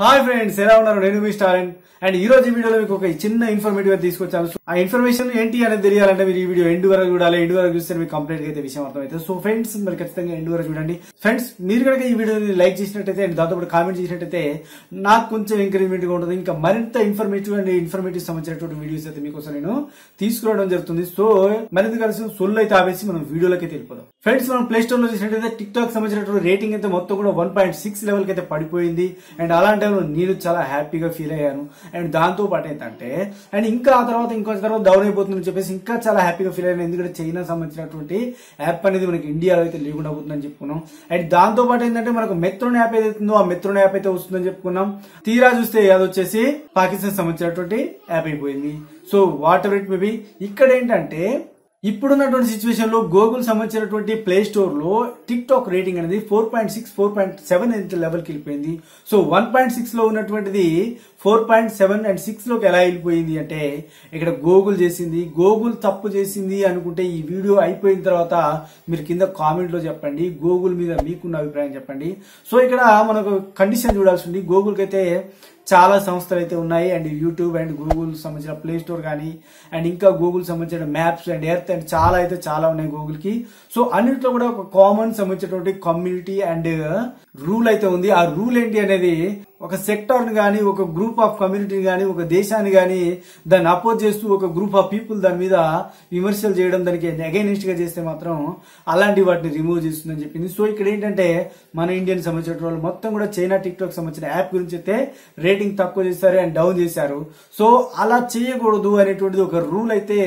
Hi friends ఎలా ఉన్నారు? నేను మీ స్టారెంట్ అండ్ ఈ రోజు వీడియోలో మీకు ఒక చిన్న ఇన్ఫర్మేటివ్ తీసుకొచ్చాను. ఆ ఇన్ఫర్మేషన్ ఏంటి అనేది తెలియాలంటే మీరు ఈ వీడియో ఎండ్ వరకు చూడాలి. ఎండ్ వరకు చూస్తే మీకు కంప్లీట్ అయితే విషయం అర్థమైతే సో ఫ్రెండ్స్ మరి ఖచ్చితంగా ఎండ్ వరకు చూడండి. ఫ్రెండ్స్ మీరు కనుక ఈ వీడియోని లైక్ చేసినట్టయితే అండ్ దాంతోపాటు కామెంట్ చేసినట్టయితే నాకు కొంచెం ఎంకరేజ్మెంట్గా ఉంటుంది. ఇంకా మరింత ఇన్ఫర్మేటివ్ అండ్ ఇన్ఫర్మేటివ్ సంబంధించినటువంటి వీడియోస్ అయితే మీకోసం నేను తీసుకురావడం జరుగుతుంది. సో మరింత కలిసి సొల్లు అయితే ఆవేసి మనం వీడియోలోకి అయితే వెళ్ళిపోదాం. ఫ్రెండ్స్ మనం ప్లే స్టోర్లో చూసినట్టయితే టిక్ టాక్ సంబంధించినటువంటి రేటింగ్ అయితే మొత్తం కూడా వన్ పాయింట్ సిక్స్ లెవెల్కి అయితే పడిపోయింది. అండ్ అలాంటి టైంలో నేను చాలా హ్యాపీగా ఫీల్ అయ్యాను. అండ్ దాంతో పాటు ఏంటంటే అండ్ ఇంకా ఆ తర్వాత ఇంకో తర్వాత డౌన్ అయిపోతుందని చెప్పేసి ఇంకా చాలా హ్యాపీగా ఫీల్ అయ్యాను. ఎందుకంటే చైనా సంబంధించినటువంటి యాప్ అనేది మనకి ఇండియాలో అయితే లేకుండా పోతుందని చెప్పుకున్నాం. అండ్ దాంతో పాటు ఏంటంటే మనకు మెట్రోన్ యాప్ ఏదైతే ఉందో ఆ మెట్రోన్ యాప్ అయితే వస్తుందని చెప్పుకున్నాం. తీరా చూస్తే అది వచ్చేసి పాకిస్తాన్ సంబంధించినటువంటి యాప్ అయిపోయింది. So whatever it maybe ఇక్కడ ఏంటంటే ఇప్పుడున్నటువంటి సిచ్యువేషన్లో గూగుల్ సంబంధించినటువంటి ప్లే స్టోర్లో టిక్ టాక్ రేటింగ్ అనేది four point six four point seven లెవెల్కి వెళ్ళిపోయింది. సో వన్ పాయింట్ సిక్స్లో ఉన్నటువంటిది ఫోర్ పాయింట్ సెవెన్ అండ్ సిక్స్లోకి ఎలా వెళ్ళిపోయింది అంటే ఇక్కడ గూగుల్ చేసింది గూగుల్ తప్పు చేసింది అనుకుంటే ఈ వీడియో అయిపోయిన తర్వాత మీరు కింద కామెంట్లో చెప్పండి గూగుల్ మీద మీకున్న అభిప్రాయం చెప్పండి. సో ఇక్కడ మనకు కండిషన్ చూడాల్సి ఉంది. గూగుల్కి అయితే చాలా సంస్థలు అయితే ఉన్నాయి. అండ్ యూట్యూబ్ అండ్ గూగుల్ సంబంధించిన ప్లే స్టోర్ కానీ అండ్ ఇంకా గూగుల్ సంబంధించిన మ్యాప్స్ అండ్ ఎర్త్ అండ్ చాలా అయితే చాలా ఉన్నాయి గూగుల్కి సో అన్నింటిలో కూడా ఒక కామన్ సంబంధించినటువంటి కమ్యూనిటీ అండ్ రూల్ అయితే ఉంది. ఆ రూల్ ఏంటి అనేది ఒక సెక్టర్ని కానీ ఒక గ్రూప్ ఆఫ్ కమ్యూనిటీని కానీ ఒక దేశాన్ని కానీ దాన్ని అపోజ్ చేస్తూ ఒక గ్రూప్ ఆఫ్ పీపుల్ దాని మీద విమర్శలు చేయడం దానికి అగైనిస్ట్గా చేస్తే మాత్రం అలాంటి వాటిని రిమూవ్ చేస్తుందని చెప్పింది. సో ఇక్కడ ఏంటంటే మన ఇండియన్ సంబంధించిన వాళ్ళు మొత్తం కూడా చైనా టిక్ టాక్ సంబంధించిన యాప్ గురించి అయితే రేటింగ్ తక్కువ చేశారు అండ్ డౌన్ చేశారు. సో అలా చేయకూడదు అనేటువంటిది ఒక రూల్ అయితే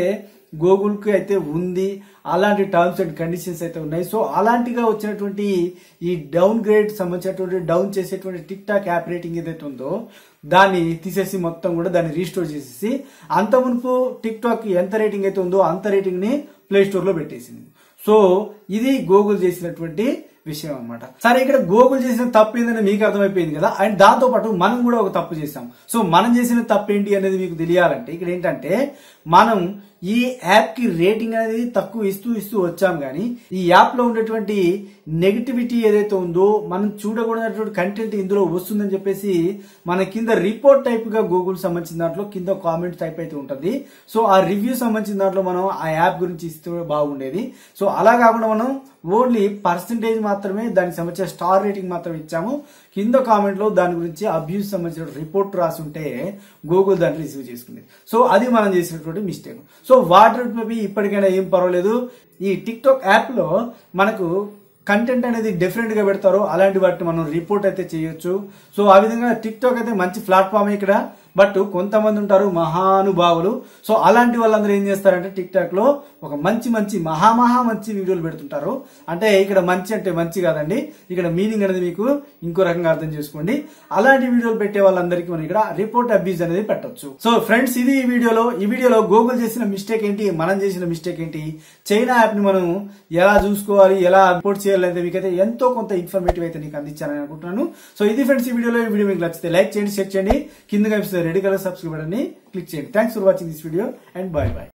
గూగుల్కి అయితే ఉంది. అలాంటి టర్మ్స్ అండ్ కండిషన్స్ అయితే ఉన్నాయి. సో అలాంటిగా వచ్చినటువంటి ఈ డౌన్ గ్రేడ్ సంబంధించినటువంటి డౌన్ చేసేటువంటి టిక్ టాక్ యాప్ రేటింగ్ ఏదైతే ఉందో దాన్ని తీసేసి మొత్తం కూడా దాన్ని రీస్టోర్ చేసేసి అంత మునుపు టిక్ టాక్ ఎంత రేటింగ్ అయితే ఉందో అంత రేటింగ్ని ప్లే స్టోర్లో పెట్టేసింది. సో ఇది గూగుల్ చేసినటువంటి విషయం అన్నమాట. సరే ఇక్కడ గూగుల్ చేసిన తప్పు ఏంటని మీకు అర్థమైపోయింది కదా? అండ్ దాంతో పాటు మనం కూడా ఒక తప్పు చేసాం సో మనం చేసిన తప్పు ఏంటి అనేది మీకు తెలియాలంటే ఇక్కడ ఏంటంటే మనం ఈ యాప్కి రేటింగ్ అనేది తక్కువ ఇస్తూ ఇస్తూ వచ్చాం కానీ ఈ యాప్లో ఉండేటువంటి నెగిటివిటీ ఏదైతే ఉందో మనం చూడకూడనటువంటి కంటెంట్ ఇందులో వస్తుందని చెప్పేసి మన కింద రిపోర్ట్ టైప్గా గూగుల్ సంబంధించిన దాంట్లో కింద కామెంట్ టైప్ అయితే ఉంటుంది. సో ఆ రివ్యూ సంబంధించిన దాంట్లో మనం ఆ యాప్ గురించి ఇస్తే బాగుండేది. సో అలా కాకుండా మనం ఓన్లీ పర్సంటేజ్ మాత్రమే దానికి సంబంధించిన స్టార్ రేటింగ్ మాత్రం ఇచ్చాము. కింద కామెంట్లో దాని గురించి అబ్యూస్ సంబంధించిన రిపోర్ట్ రాసి ఉంటే గూగుల్ దాన్ని రిసీవ్ చేసుకుంది. సో అది మనం చేసినటువంటి mistake. So so water maybe ఇప్పటికైనా ఏం పర్వాలేదు. ఈ టిక్ టాక్ యాప్లో మనకు కంటెంట్ అనేది డిఫరెంట్గా పెడతారు. అలాంటి వాటిని మనం రిపోర్ట్ అయితే చేయొచ్చు. సో ఆ విధంగా టిక్ టాక్ అయితే మంచి ప్లాట్ఫామ్ ఇక్కడ. బట్ కొంతమంది ఉంటారు మహానుభావులు. సో అలాంటి వాళ్ళందరూ ఏం చేస్తారంటే టిక్ టాక్లో ఒక మంచి మంచి మహామహా మంచి వీడియోలు పెడుతుంటారు. అంటే ఇక్కడ మంచి అంటే మంచి కాదండి. ఇక్కడ మీనింగ్ అనేది మీకు ఇంకో రకంగా అర్థం చేసుకోండి. అలాంటి వీడియోలు పెట్టే వాళ్ళందరికీ మనం ఇక్కడ రిపోర్ట్ అబ్యూజ్ అనేది పెట్టొచ్చు. సో ఫ్రెండ్స్ ఇది ఈ వీడియోలో. ఈ వీడియోలో గూగుల్ చేసిన మిస్టేక్ ఏంటి? మనం చేసిన మిస్టేక్ ఏంటి? చైనా యాప్ని మనం ఎలా చూసుకోవాలి? ఎలా రిపోర్ట్ చేయాలి అయితే మీకైతే ఎంతో కొంత ఇన్ఫర్మేటివ్ అయితే నీకు అందించాలని అనుకుంటున్నాను. సో ఇది ఫ్రెండ్స్ ఈ వీడియోలో. ఈ వీడియో మీకు నచ్చితే లైక్ చేయండి షేర్ చేయండి. కింద కనిపిస్తుంది రెడ్ కలర్ సబ్స్క్రైబ్ అని క్లిక్ చేయండి. Thanks for watching this video and bye bye